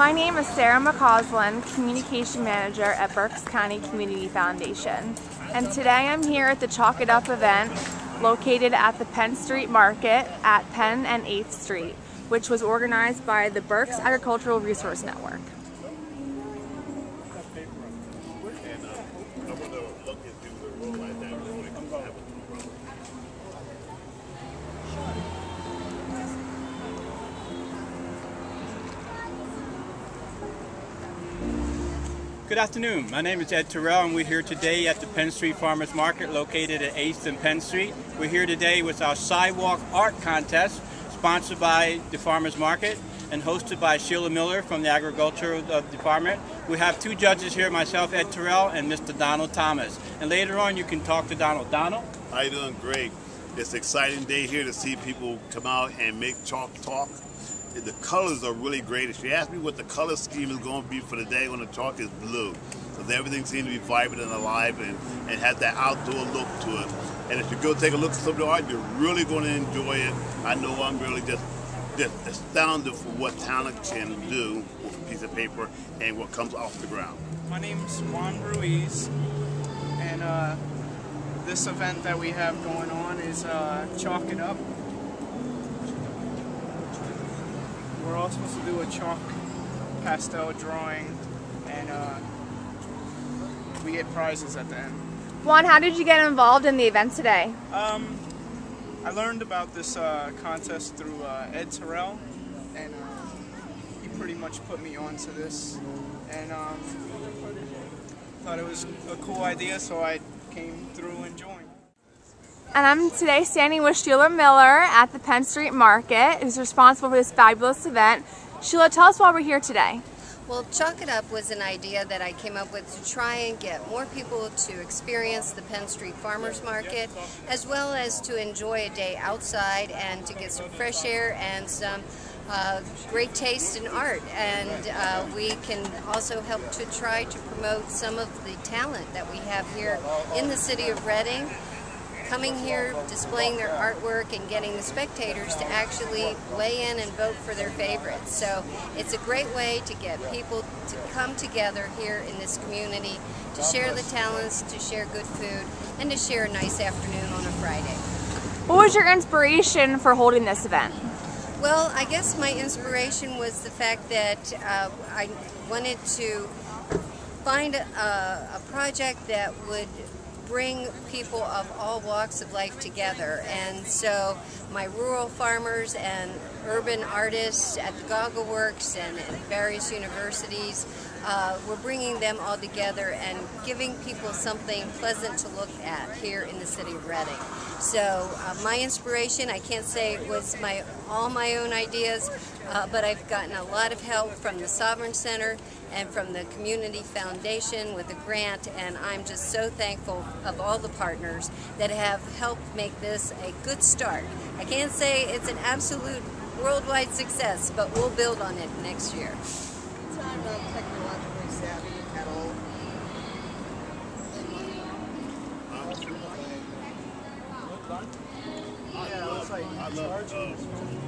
My name is Sarah McCausland, Communication Manager at Berks County Community Foundation. And today I'm here at the Chalk It Up event located at the Penn Street Market at Penn and 8th Street, which was organized by the Berks Agricultural Resource Network. Good afternoon. My name is Ed Terrell and we're here today at the Penn Street Farmers Market located at 8th and Penn Street. We're here today with our Sidewalk Art Contest sponsored by the Farmers Market and hosted by Sheila Miller from the Agricultural uh, Department. We have two judges here, myself, Ed Terrell, and Mr. Donald Thomas. And later on you can talk to Donald. Donald? How you doing? Great. It's an exciting day here to see people come out and make chalk talk the colors are really great. If you ask me what the color scheme is going to be for the day on the chalk is blue. Because everything seems to be vibrant and alive and, and has that outdoor look to it. And if you go take a look at some of the art, you're really going to enjoy it. I know I'm really just, just astounded for what talent can do with a piece of paper and what comes off the ground. My name's Juan Ruiz, and uh, this event that we have going on is uh, Chalk It Up. We're all supposed to do a chalk pastel drawing and uh, we get prizes at the end. Juan, how did you get involved in the event today? Um, I learned about this uh, contest through uh, Ed Terrell and uh, he pretty much put me onto this and um, thought it was a cool idea so I came through and joined. And I'm today standing with Sheila Miller at the Penn Street Market, who's responsible for this fabulous event. Sheila, tell us why we're here today. Well, Chalk It Up was an idea that I came up with to try and get more people to experience the Penn Street Farmers Market, as well as to enjoy a day outside and to get some fresh air and some uh, great taste in art. And uh, we can also help to try to promote some of the talent that we have here in the city of Reading coming here, displaying their artwork, and getting the spectators to actually weigh in and vote for their favorites. So it's a great way to get people to come together here in this community to share the talents, to share good food, and to share a nice afternoon on a Friday. What was your inspiration for holding this event? Well, I guess my inspiration was the fact that uh, I wanted to find a, a project that would bring people of all walks of life together. And so my rural farmers and urban artists at the Goggle Works and at various universities, uh, we're bringing them all together and giving people something pleasant to look at here in the city of Reading. So uh, my inspiration, I can't say it was my all my own ideas, uh, but I've gotten a lot of help from the Sovereign Center and from the Community Foundation with a grant, and I'm just so thankful of all the partners that have helped make this a good start. I can't say it's an absolute worldwide success, but we'll build on it next year. I'm not um, technologically savvy at all. Yeah, I love, I love um,